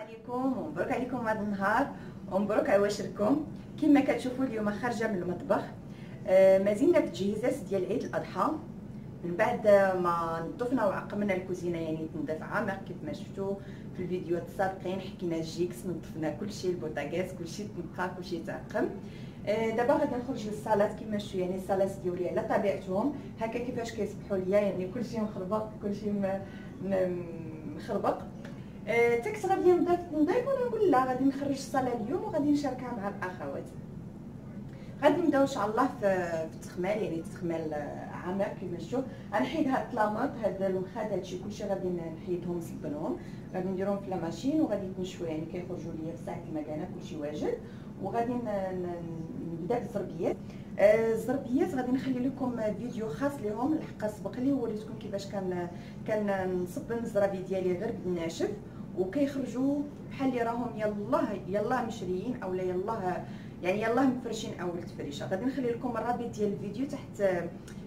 عليكم ومبروك عليكم هذا النهار ومبروك على واشركم. كما كتشوفوا اليوم خارجة من المطبخ آه مازلنا في التجهيزات ديال عيد الأضحى. من بعد ما نظفنا وعقمنا الكوزينة يعني تنظيف عامق كيف ما شفتوا في الفيديوهات السابقين حكينا الجيكس نظفنا كلشي البوطاغاز كلشي تنقى كلشي تعقم. آه دابا غادي نخرج للصالات كما شفتوا يعني الصالات ديالي على طبيعتهم. هكا كيفاش كيصبحوا ليا يعني كلشي مخربق كلشي مخربق. تكس غادي نضيف ونقول لا؟ غادي نخرج الصلاه اليوم وغادي نشاركها مع الأخوات. غادي نبداو إن شاء الله في التخمال يعني التخمال عامر كما شفتوا غنحيد هاد الطلامط هاد المخاد هادشي كلشي غادي نحيدهم نصبنهم غادي نديرهم في لاماشين وغادي يتنشفوا يعني كيخرجوا ليا في ساعه المكانه كلشي واجد. وغادي نبدأ بالزربيات. الزربيات غادي نخلي لكم فيديو خاص لهم لحقا سبق لي وريتكم كيفاش كان كنصب الزرابي ديالي غير بالناشف. وكيخرجوا بحال اللي راهم يلاه يلاه مشريين اولا يلاه يعني يلاه مفرشين اول تفريشه غادي نخلي لكم الرابط ديال الفيديو تحت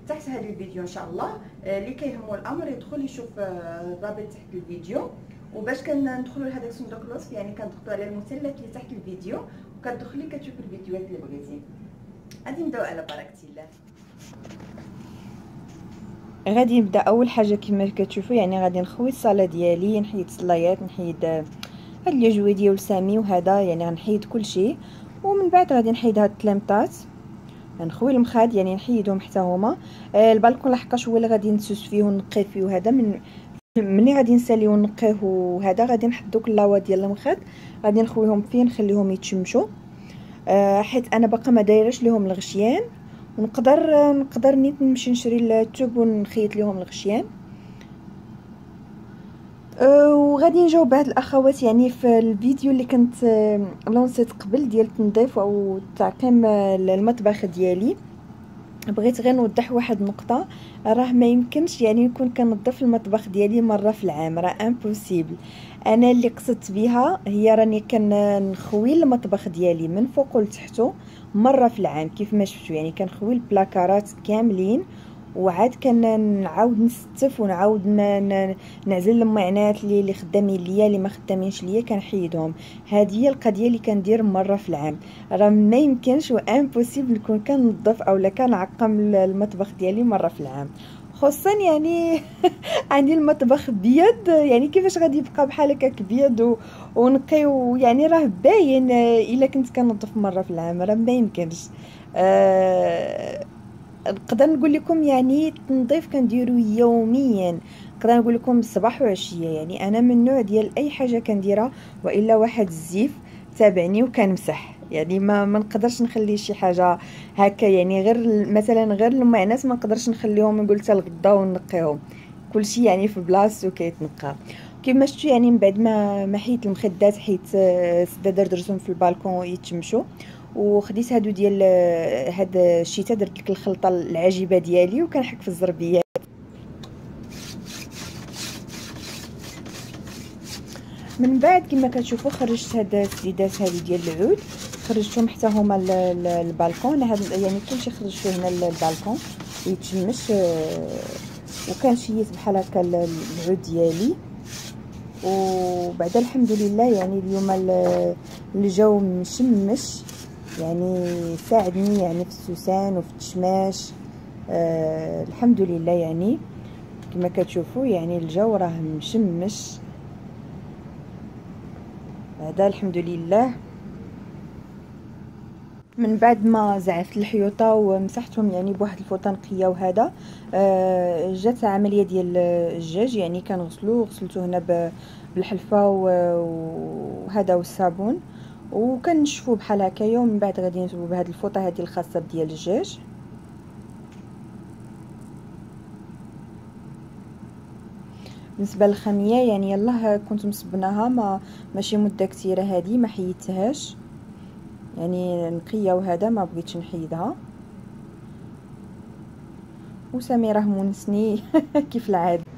تحت هذا الفيديو إن شاء الله. اللي كيهمو الأمر يدخل يشوف الرابط تحت الفيديو. وباش كندخلوا لهذاك صندوق الوصف يعني كنضغطوا على المثلث اللي تحت الفيديو. وكتدخلي كتشوف الفيديوهات اللي بغيتي. غادي نبداو على بركة الله. غادي نبدا اول حاجة كما كتشوفوا يعني غادي نخوي الصاله ديالي نحيد الصلايات نحيد هاد الجوي ديال سامي وهذا يعني غنحيد كلشي. ومن بعد غادي نحيد هاد التلامطات نخوي المخاد يعني نحيدهم حتى هما. آه البالكون لحقاش هو اللي غادي نسوس فيه ونقي فيه وهذا من ملي غادي نساليه ونقيه وهذا غادي نحط دوك اللاوا ديال المخاد. غادي نخويهم فيه نخليهم يتشمشوا. آه حيت أنا باقا ما دايرهش ليهم الغشيان. ونقدر نقدر نيت نمشي نشري التوب ونخيط ليهم الغشيان. أه وغادي نجاوب هاد الأخوات يعني في الفيديو اللي كنت لونسيت قبل ديال التنظيف أو تعقيم المطبخ ديالي. بغيت غير نوضح واحد النقطة. راه ما يمكنش يعني نكون كنظف المطبخ ديالي مرة في العام راه impossible أنا اللي قصدت بها هي راني كنخوي المطبخ ديالي من فوق لتحتو مرة في العام كيف ما شفتوا يعني كنخوي البلاكارات كاملين وعاد كنعاود نستف ونعاود نعزل المعانات اللي اللي خدامين ليا اللي ما خدامينش ليا كنحيدهم. هذه هي القضية اللي كندير مرة في العام. راه ما يمكنش و امبوسيبل نكون كنظف اولا كنعقم المطبخ ديالي مرة في العام. خصوصا يعني عندي المطبخ بيض يعني كيفاش غادي يبقى بحال هكاك بيض ونقي ويعني راه باين إلا كنت كنظف مرة في العام راه ما يمكنش. أه نقدر نقول لكم يعني التنظيف كنديرو يوميا نقدر نقول لكم الصباح وعشيه يعني أنا من النوع ديال أي حاجة كنديرها وإلا واحد الزيف تابعني وكنمسح. يعني ما ما نقدرش نخلي شي حاجة هكا يعني غير مثلا غير المعناس ما نقدرش نخليهم نقول حتى الغدا ونقيهم. كلشي يعني في بلاصتو كيتنقى كما شفتوا يعني من بعد ما ما حيت المخدات حيت سدا درتهم في البالكون يتشمشوا وخديت هادو ديال هاد الشتاء درت لك الخلطة العجيبة ديالي وكنحك في الزربيات من بعد كما كتشوفوا خرجت هاد السديدات هادو ديال العود. خرجتهم حتى هما للبالكون هاد يعني كلشي خرجته هنا للبالكون يتشمش وكان شيت بحال هكا العود ديالي. وبعد الحمد لله يعني اليوم الجو مشمش يعني ساعدني يعني في السوسان وفي التشماش. آه الحمد لله يعني كما كتشوفوا يعني الجو راه مشمش. هذا الحمد لله. من بعد ما زعفت الحيوطة ومسحتهم يعني بواحد الفوطه نقيه وهذا آه جات عملية ديال الدجاج يعني كنغسلو غسلته هنا بالحلفة وهذا والصابون. وكنشفوه بحال هكايا ومن بعد غادي نجيبو بهاد الفوطة هذه الخاصة ديال الدجاج بالنسبة للخمية يعني يلاه كنت مصبناها ما ماشي مدة كثيرة هذه ما حيدتهاش. يعني نقيه وهذا ما بغيتش نحيدها. وسميرة مونسني كيف العادة؟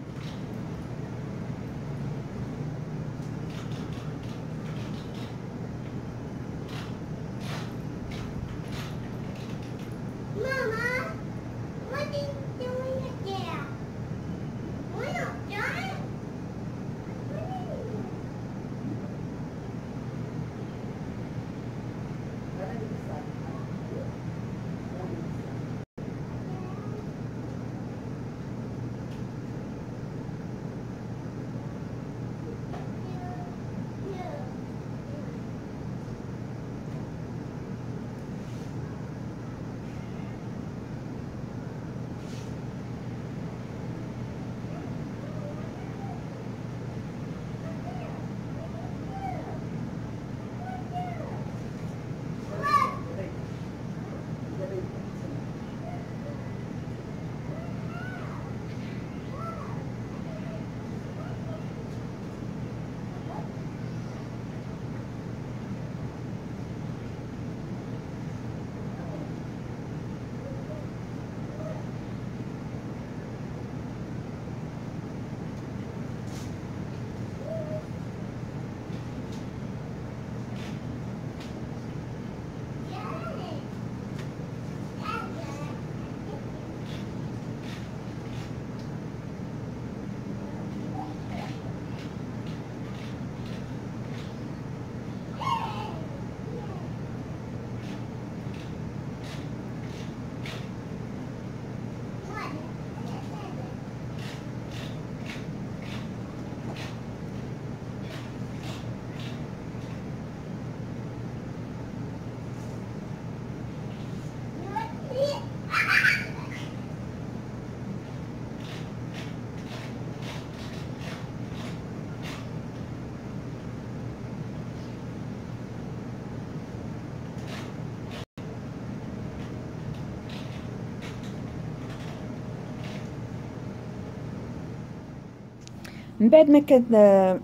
من بعد ما كان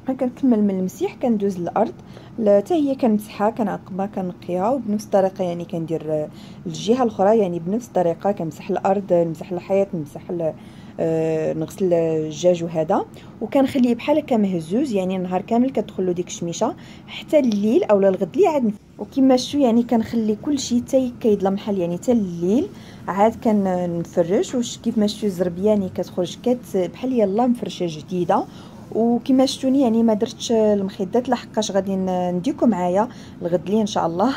ما كنكمل من المسيح كندوز للأرض. حتى هي كنمسحها كنعقمها كنقيها وبنفس الطريقة يعني كندير الجهة الأخرى يعني بنفس الطريقة كنمسح الأرض نمسح الحيط نمسح آه، نغسل الدجاج وهذا. وكنخليه بحال هكا مهزوز يعني نهار كامل كتدخل له ديك الشميشة. حتى الليل اولا الغد لي عاد وكما شفتوا يعني كنخلي كلشي حتى كيظلم بحال يعني حتى الليل عاد كنفرش. واش كيف ما شفتوا الزربية يعني كتخرج كت بحال يلا مفرشة جديدة. وكما شفتوني يعني ما درتش المخدات لحقاش غادي نديكم معايا الغد لي إن شاء الله.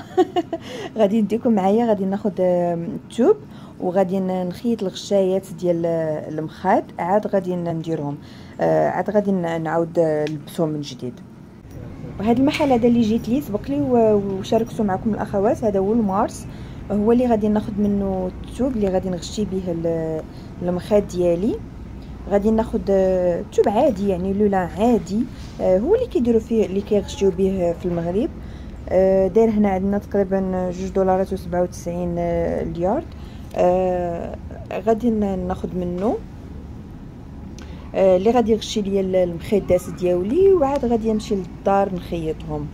غادي نديكم معايا غادي ناخذ التوب. وغادي نخيط الغشايات ديال المخاد. عاد غادي نديرهم. آه، عاد غادي نعاود نلبسهم من جديد. وهذا المحل هذا اللي جيت ليه سبق لي وشاركته معكم الأخوات هذا هو المارس. هو اللي غادي ناخذ منه التوب اللي غادي نغشي به المخاد ديالي. غادي ناخذ توب عادي يعني لولا عادي. آه، هو اللي كيديروا فيه اللي كيغشيو به في المغرب. آه، داير هنا عندنا تقريبا جوج دولارات و 97 اليارد آه غادي ناخذ منه. آه اللي غادي يغشي ليا المخدات ديالي وعاد غادي نمشي للدار نخيطهم.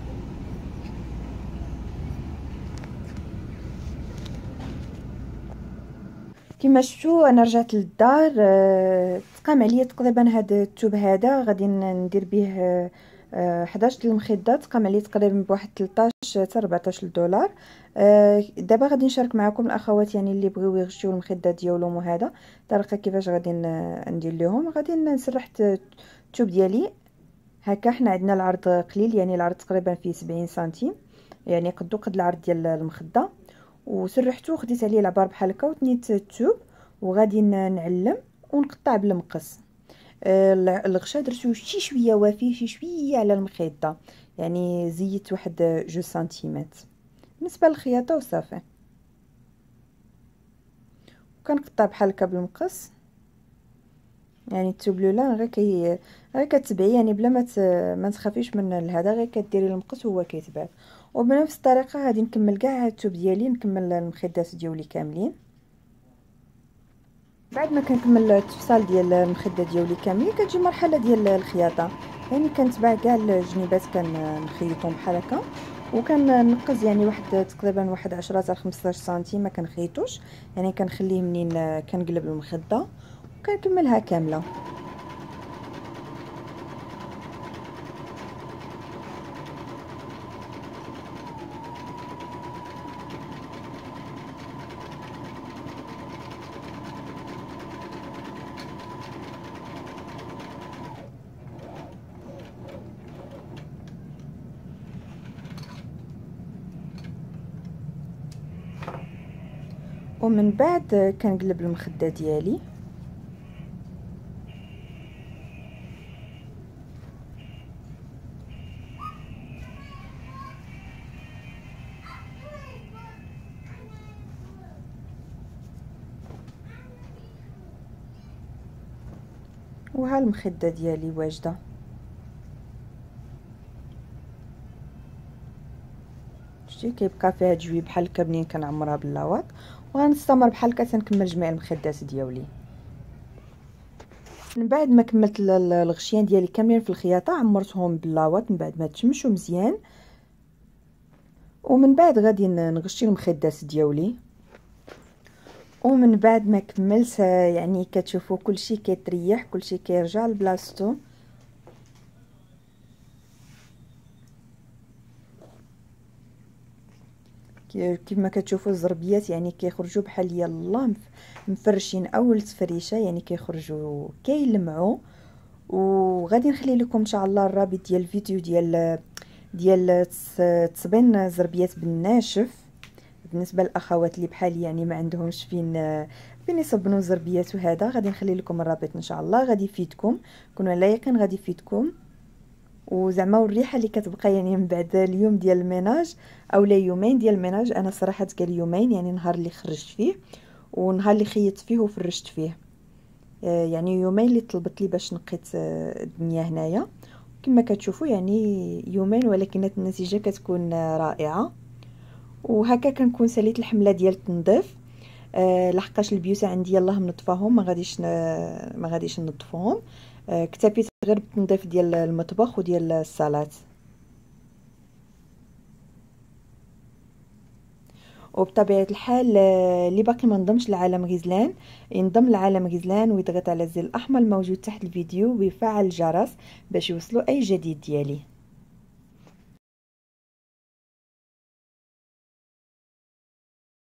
كما شفتوا أنا رجعت للدار آه تقام عليا تقريبا هذا التوب هذا غادي ندير به آه 11 المخدات قام عليه تقريبا بواحد 13 حتى 14 دولار آه دابا غادي نشارك معكم الأخوات يعني اللي بغيو يغشيو المخدات ديالهم وهذا. الطريقة كيفاش غادي ندير لهم. غادي نسرح التوب ديالي. هكا حنا عندنا العرض قليل يعني العرض تقريبا فيه 70 سنتيم. يعني قدو قد العرض ديال المخدة. وسرحته وخديت عليه العبار بحال هكا وتنيت التوب. وغادي نعلم ونقطع بالمقص. آه، الغشا درتو شي شوية وافي شي شوية على المخيطة. يعني زيت واحد جو سنتيمات بالنسبة للخياطة وصافي. وكنقطع بحال هكا بالمقص. يعني التوبلوله غير كي غير كتبعي. يعني بلا ما ما تخافيش من هذا غير كديري المقص وهو كيتبع وبنفس الطريقة غادي نكمل كاع التوب ديالي نكمل المخدات ديالي كاملين. بعد ما كنكمل التفصال ديال المخدة ديالي كاملين كتجي مرحلة ديال الخياطة. يعني كنتبع كاع الجنيبات كنخيطهم بحال هكا. وكنقص يعني واحد تقريبا واحد 10 حتى 15 سنتيم ما كنخيطوش. يعني كنخليه منين؟ كنقلب المخدة. وكنكملها كاملة. ومن بعد كنقلب المخدة ديالي. وها المخدة ديالي واجدة. شتي كيبقى فيها جوي بحال هكا منين كنعمرها باللاواط وغنستمر بحال هكا تنكمل جميع المخدات ديالي. من بعد ما كملت الغشيان ديالي كاملين في الخياطة عمرتهم باللاواط من بعد ما تشمشوا مزيان. ومن بعد غادي نغشي المخدات ديالي. ومن بعد ما كملت يعني كتشوفوا كلشي كيتريح كلشي كيرجع لبلاصتو. كيما كتشوفوا الزربيات يعني كيخرجوا بحال يلا مفرشين اول تفريشه يعني كيخرجوا كيلمعوا. وغادي نخلي لكم إن شاء الله الرابط ديال الفيديو ديال ديال تصبين زربيات بالناشف. بالنسبة للأخوات اللي بحالي يعني ما عندهمش فين فين يصبنوا زربيات وهذا غادي نخلي لكم الرابط إن شاء الله غادي يفيدكم. كونوا على يقين غادي يفيدكم. وزعما والريحة اللي كتبقى يعني من بعد اليوم ديال الميناج اولا يومين ديال ال ménage أنا صراحة قال يومين يعني نهار اللي خرجت فيه ونهار اللي خيطت فيه وفرشت فيه. آه، يعني يومين اللي طلبت لي باش نقيت آه، الدنيا هنايا. كما كتشوفوا يعني يومين ولكن النتيجة كتكون رائعة. وهكا كنكون ساليت الحملة ديال التنظيف. أه لحقاش البيوت عندي يلاه منطفاهم ما غاديش ما غاديش نطفوهم اكتفيت غير بالتنظيف ديال المطبخ وديال الصالات وبطبيعة الحال اللي باقي ما انضمش لعالم غزلان ينضم لعالم غزلان ويضغط على الزر الأحمر الموجود تحت الفيديو ويفعل الجرس باش يوصلوا أي جديد ديالي.